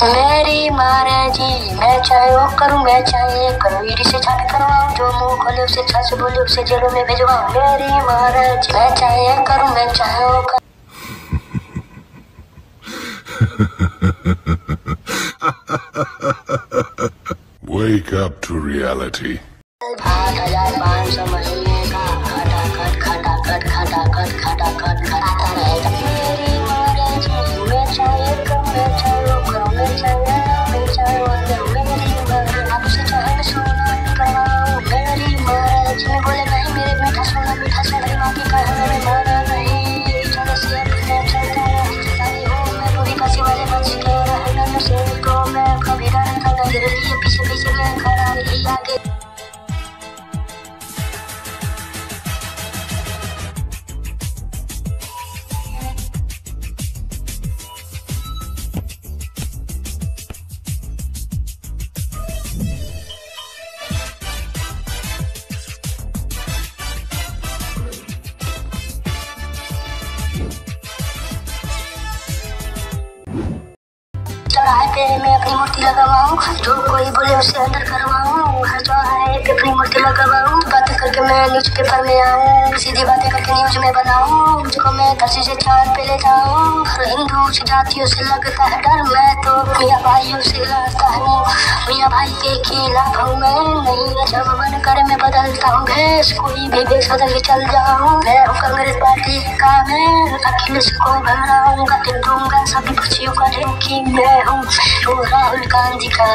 मेरी मारे जी मैं चाहे वो करूँ मैं चाहे ये करूँ ईडी से छापे करवाऊँ जो मुँह खोले उसे छाछ बोले उसे जेलों में भेजवाऊँ मेरी मारे जी मैं चाहे ये करूँ मैं चाहे वो करूँ Wake up to reality. पे मैं अपनी मूर्ति लगावाऊँ, जो कोई बोले उसे अंदर करवाऊँ हर चौराहे पे अपनी मूर्ति लगावाऊँ। बातें करके मैं न्यूज़ पेपर में आऊँ, सीधी बातें करके न्यूज़ में बनाऊँ मुझको मैं धरती से चार पे ले जाऊँ। हिंदू जातियों से लगता है डर, मैं तो अपनी भाइयों से लगता हूँ मियाँ भाई के खिलाफ हूँ मैं। नहीं जब मन कर मैं बदलता हूँ। भैंस कोई भी भेस बदल के चल जाऊँ। मैं हूँ कांग्रेस पार्टी का मैं। अखिलेश को भराऊँगा दूँगा सभी बच्चियों का ढंकी मैं हूँ। राहुल गांधी का